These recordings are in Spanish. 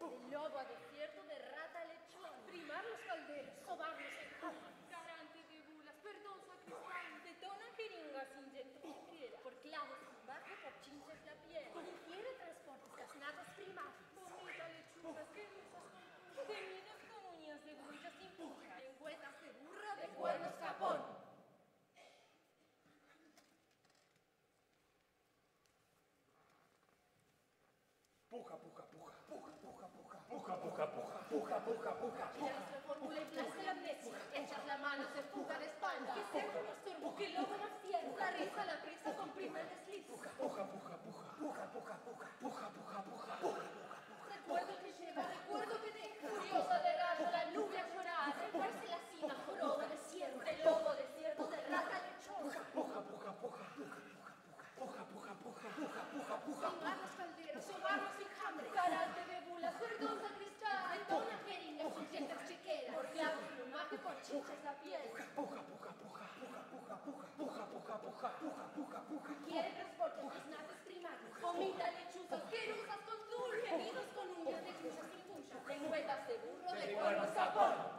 De lobo a desierto, de rata a lechón. Primar los calderos, sobar los enjuagas. Garante de bulas, perdón sacristán. Detona jeringas, inyecto chequera. Por clavos bajo, por chinches la piel. Infiere transportes, gasnatas primarias. Bonita lechuga, que rusas con Temidos con uñas de grullas sin puja. lengüetas de burra, De cuernos capón. Puja, puja, puja, puja, puja, puja, puja, pucha, pucha, pucha, pucha, pucha, pucha, pucha. Quiere porque sus naces primarias, comida, lechuzas, jerusas con dulce, vinos con uñas, lechuzas sin pucha, lengüetas de burro, de cuerno, sabor.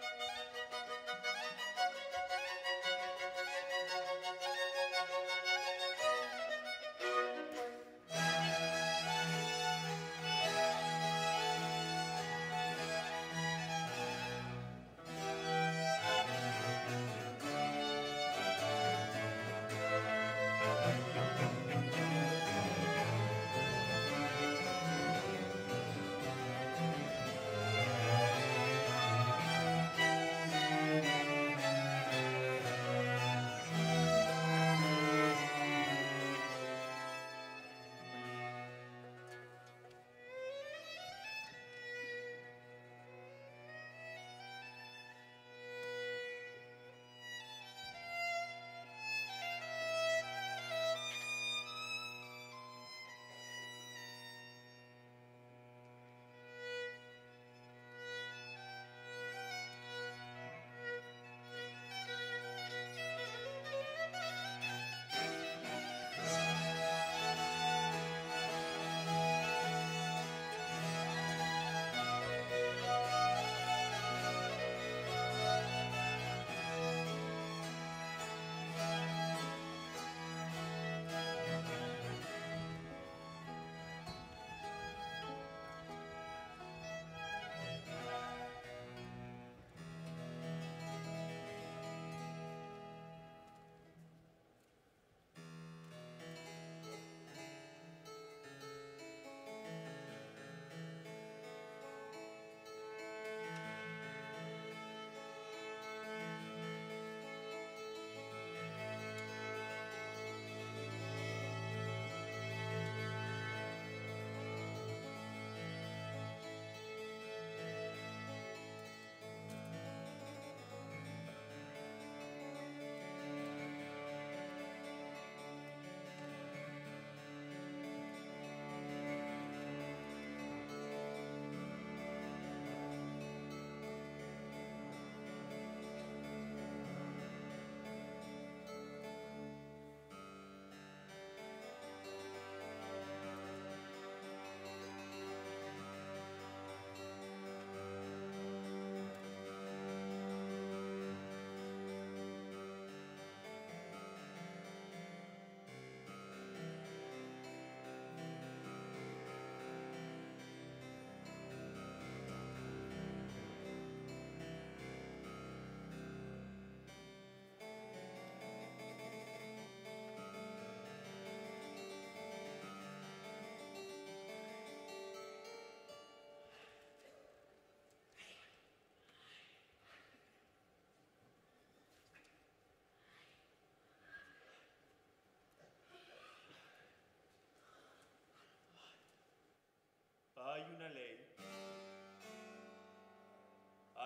Música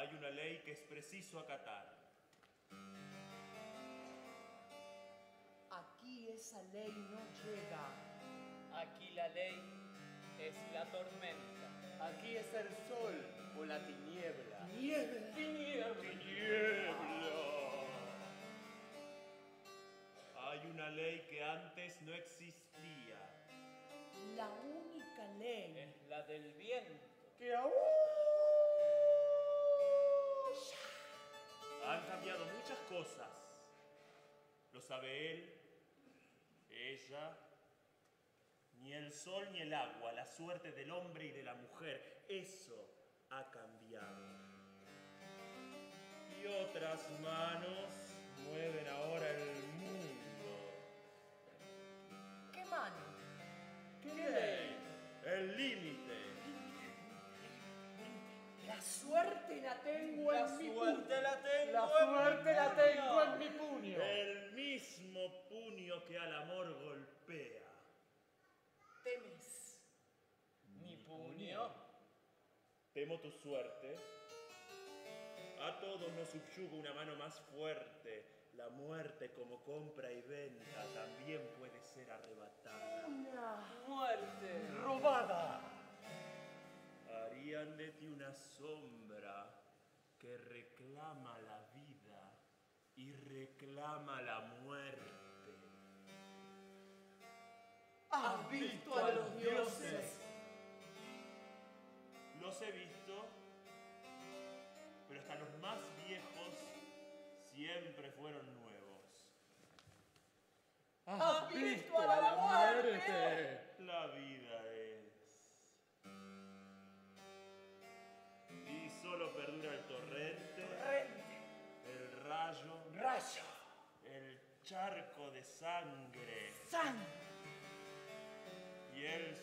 Hay una ley que es preciso acatar. Aquí esa ley no llega. Aquí la ley es la tormenta. Aquí es el sol o la tiniebla. Niebla. Tiniebla. Tiniebla. Hay una ley que antes no existía. La única ley Es la del viento. Que aún Han cambiado muchas cosas. Lo sabe él, ella, ni el sol ni el agua, la suerte del hombre y de la mujer. Eso ha cambiado. Y otras manos mueven ahora el mundo. ¿Qué mano? ¿Qué ley? El límite. La suerte la tengo La en mi suerte la tengo. la suerte la puño. tengo en mi puño. El mismo puño que al amor golpea. ¿Temes? Mi puño. Temo tu suerte. A todos nos subyuga una mano más fuerte. La muerte como compra y venta también puede ser arrebatada. Una Muerte. Robada. Harían de ti una sombra que reclama la vida y reclama la muerte. ¿Has visto a los dioses? Los he visto, ¿Has visto a la muerte? La vida es. Y solo perdura el torrente, el rayo, Rayo. el charco de sangre Sangre. y el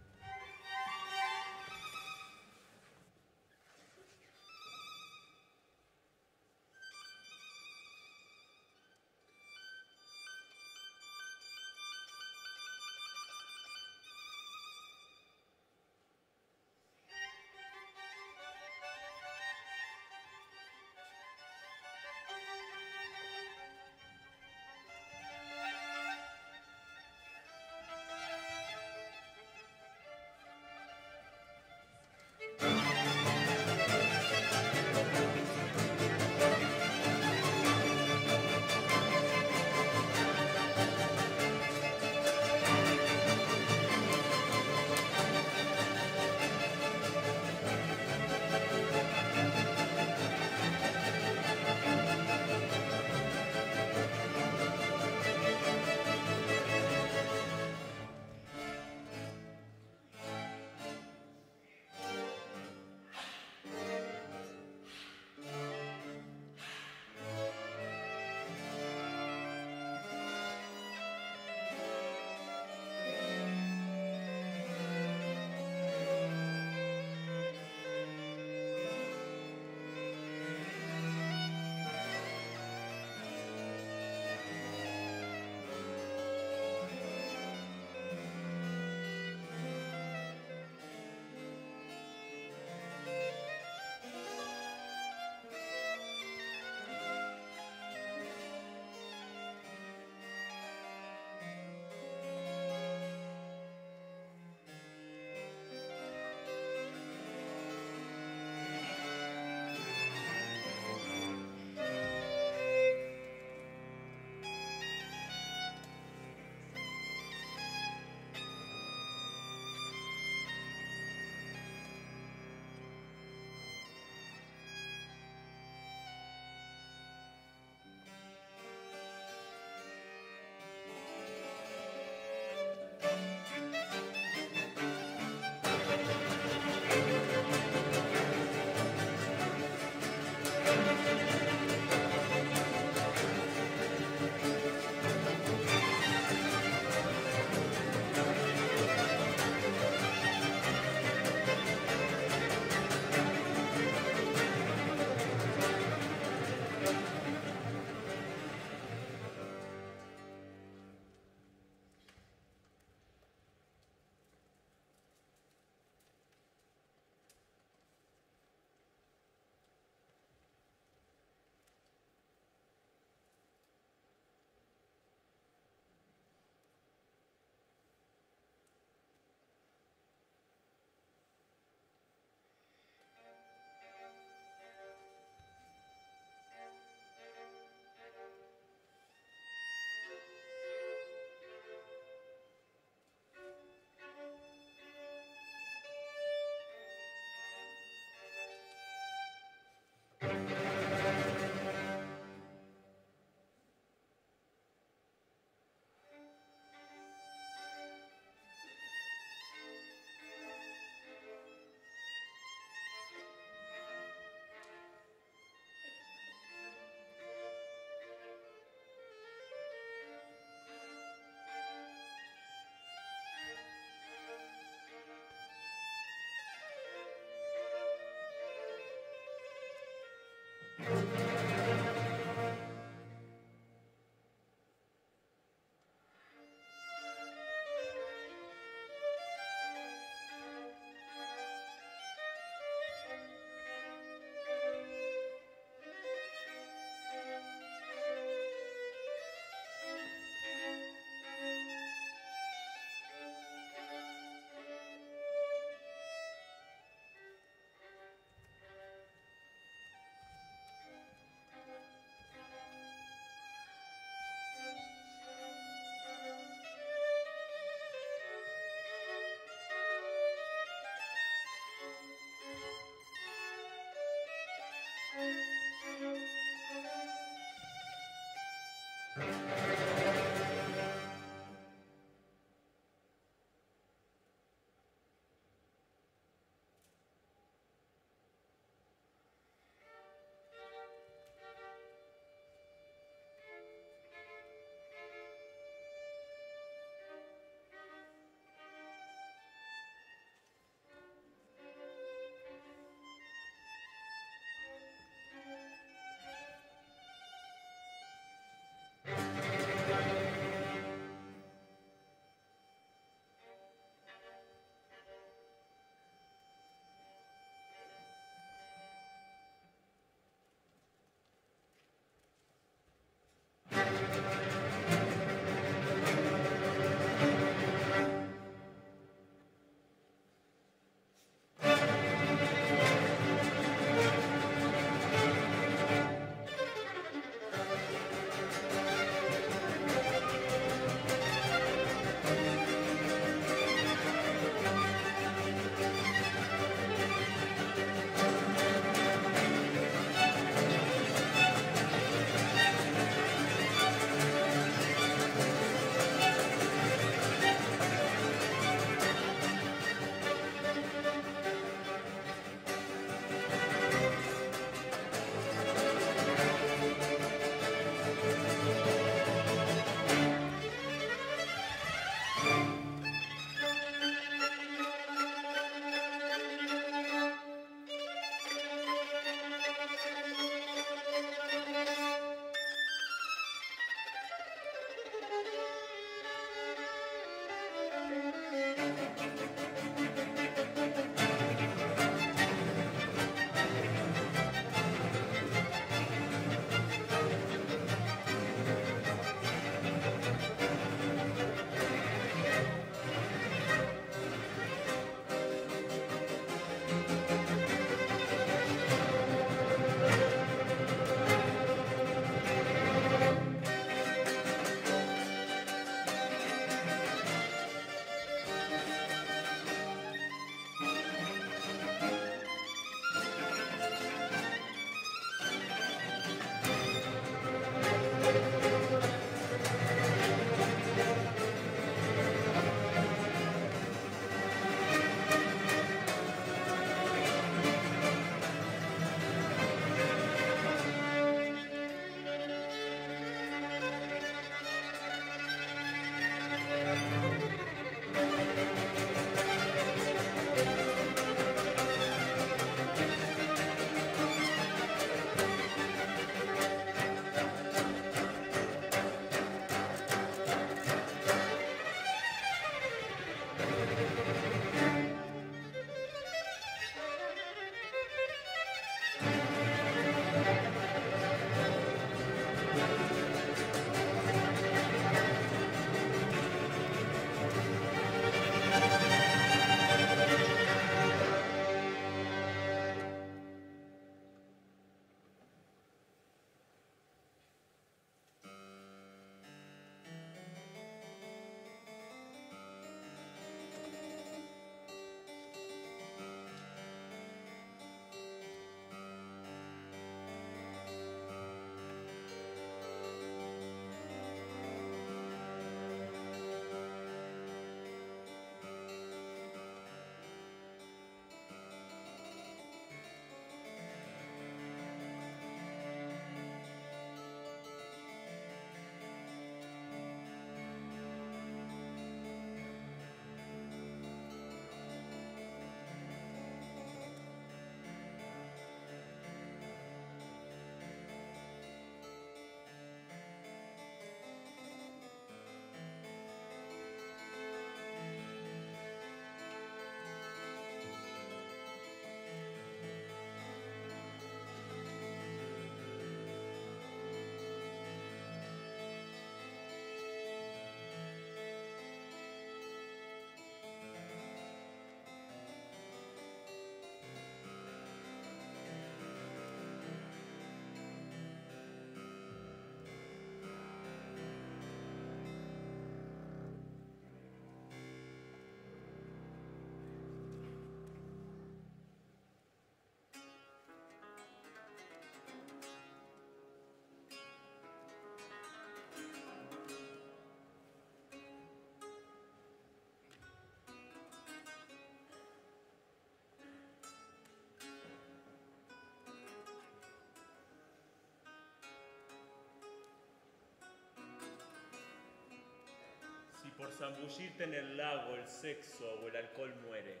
por zambullirte en el lago el sexo o el alcohol mueres.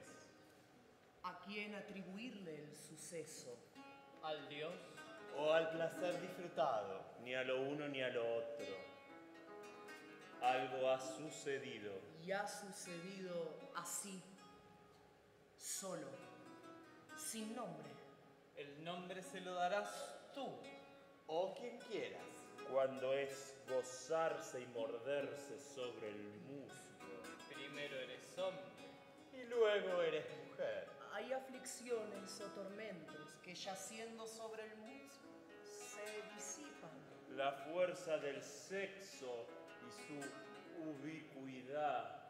¿A quién atribuirle el suceso? Al Dios. O al placer disfrutado. Ni a lo uno ni a lo otro. Algo ha sucedido. Y ha sucedido así, solo, sin nombre. El nombre se lo darás tú. O quien quieras. Cuando es gozarse y morderse sobre el musgo. Primero eres hombre. Y luego eres mujer. Hay aflicciones o tormentos que yaciendo sobre el musgo se disipan. La fuerza del sexo y su ubicuidad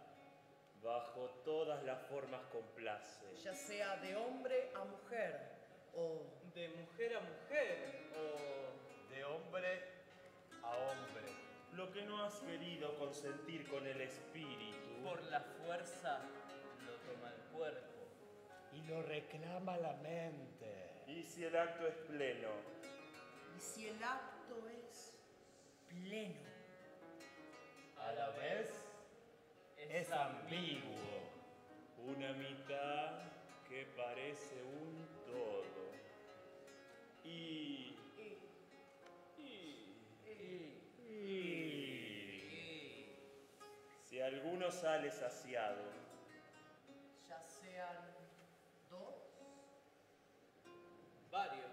bajo todas las formas complace. ya sea de hombre a mujer o De mujer a mujer. O De hombre a hombre. Lo que no has querido consentir con el espíritu. por la fuerza lo toma el cuerpo. Y lo reclama la mente. Y si el acto es pleno, y si el acto es pleno, A la vez Es ambiguo. una mitad que parece un Alguno sale saciado, ya sean dos Varios.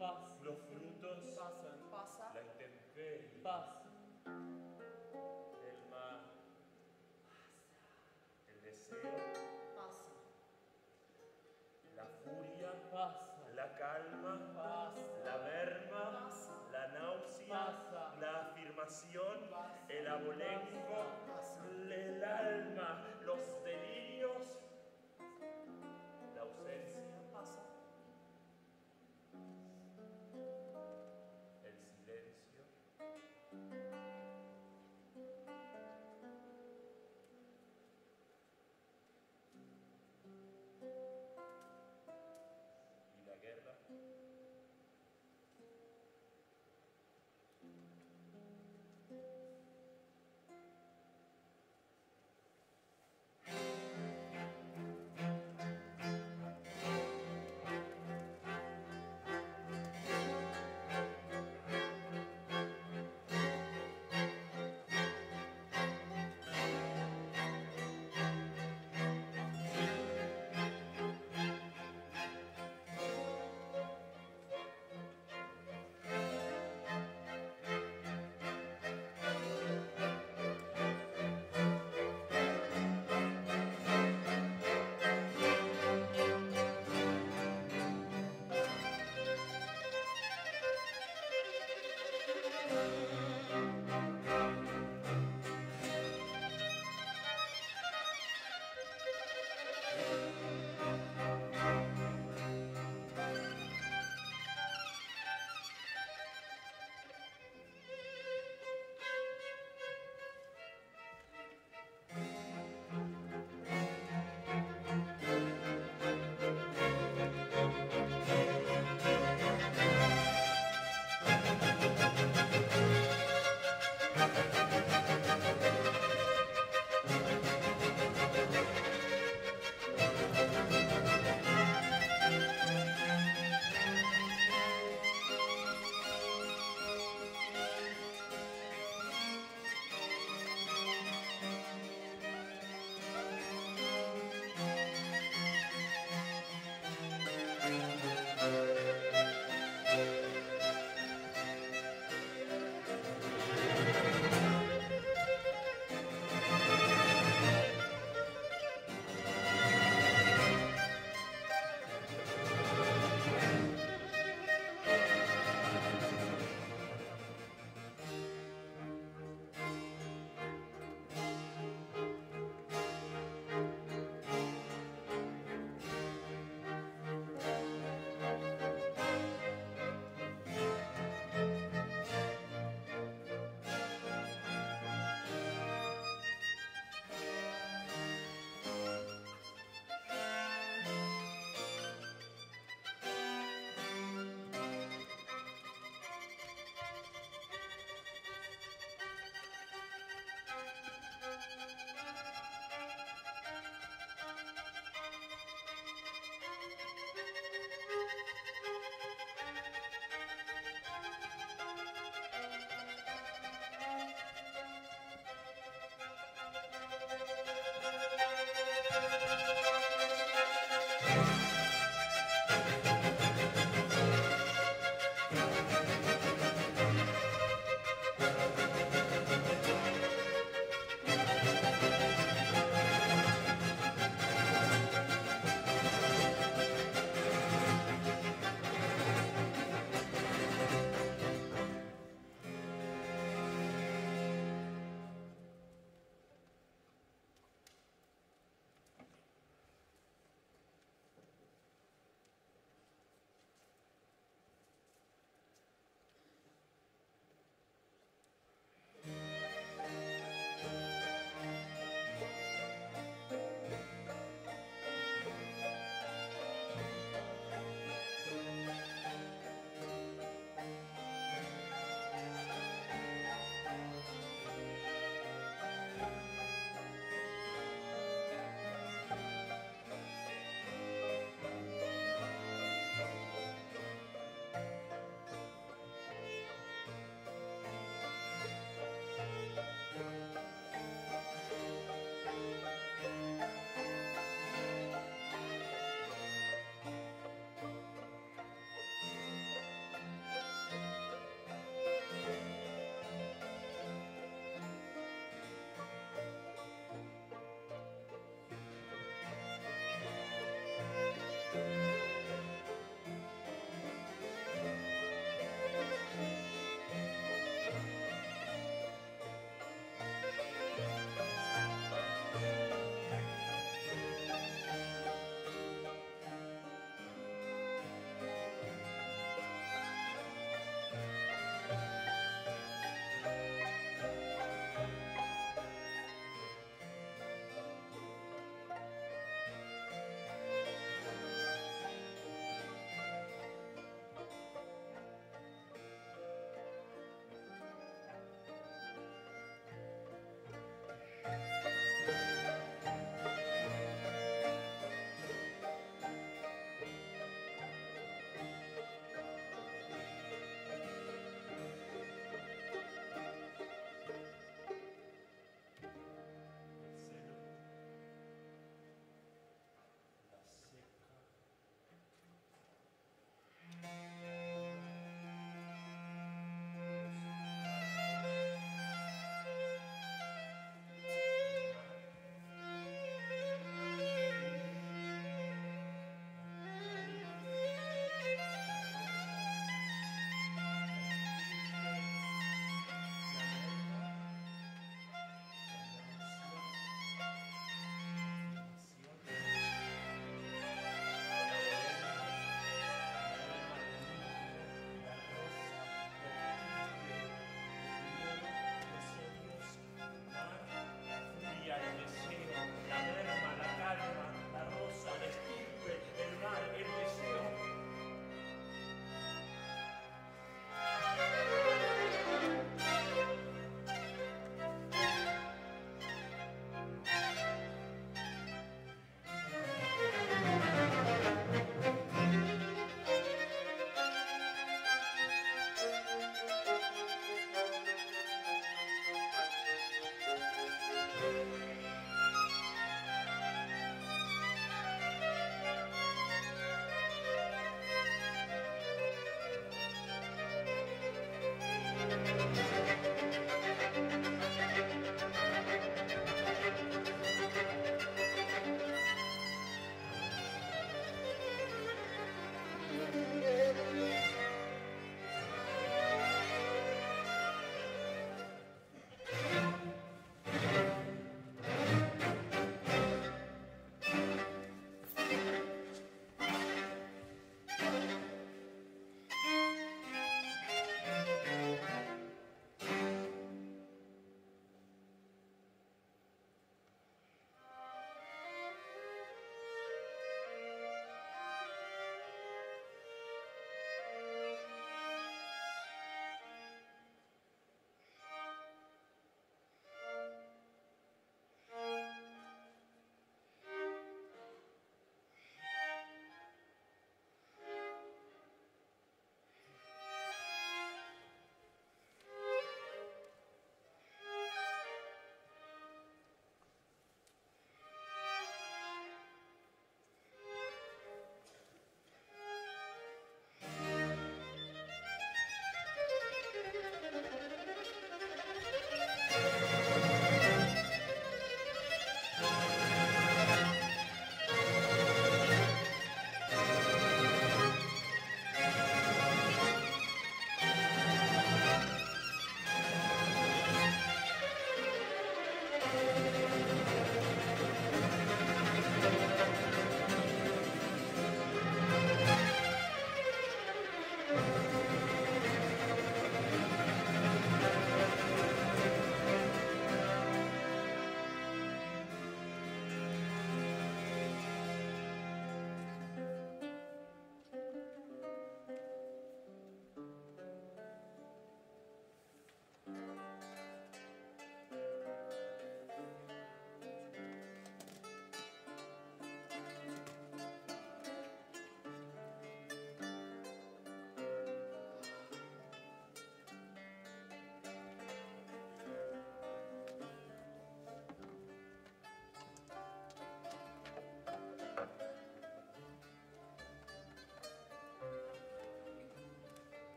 bus. Los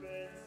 friends